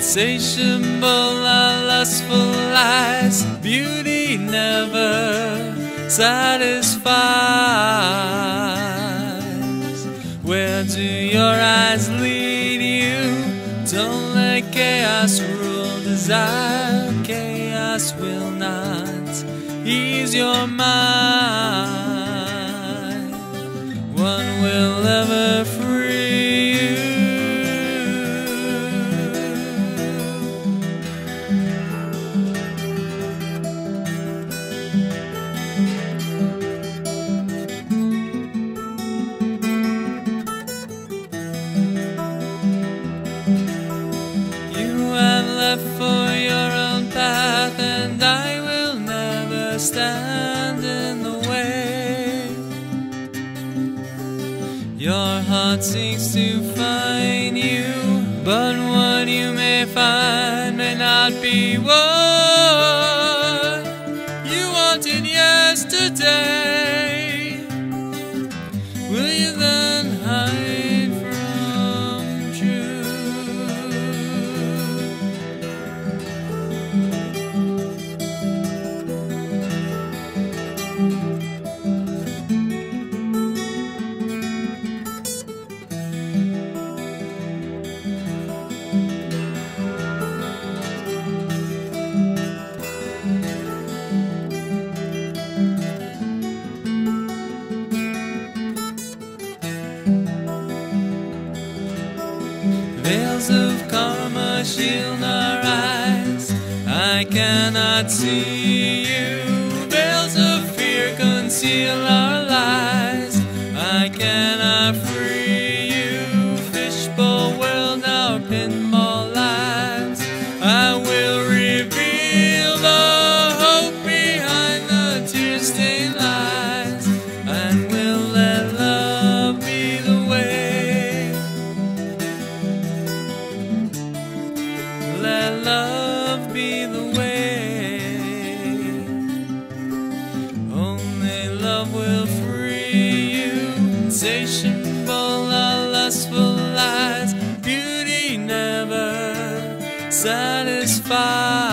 Insatiable are lustful eyes, beauty never satisfies. Where do your eyes lead you? Don't let chaos rule desire. Chaos will not ease your mind. Stand in the way. Your heart seeks to find you, but what you may find may not be what Veils of karma shield our eyes. I cannot see you. Veils of fear conceal our lies. I cannot free you. Fishbowl world, our pinball lives. I love be the way. Only love will free you. Satiated, full of lustful lies. Beauty never satisfies.